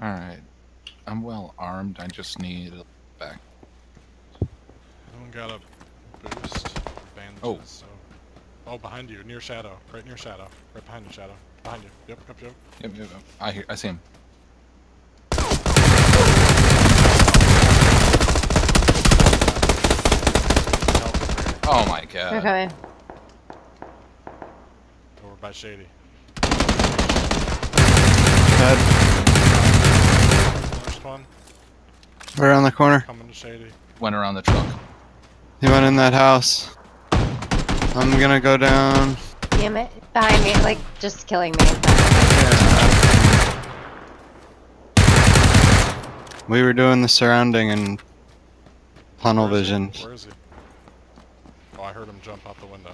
Alright. I'm well armed. I just need a back. Anyone got a boost? Bandages, Oh. so. Oh, behind you, near shadow. Right near shadow. Right behind you, shadow. Behind you. Yep, yep, yep. Yep, yep, yep. I hear. I see him. Oh my god. coming. over by Shady. Right around the corner. coming to Shady. Went around the truck. He went in that house. I'm gonna go down. Damn it. Behind me, like, just killing me. We were doing the surrounding and tunnel Where is he? vision. Where is he? Oh, I heard him jump out the window.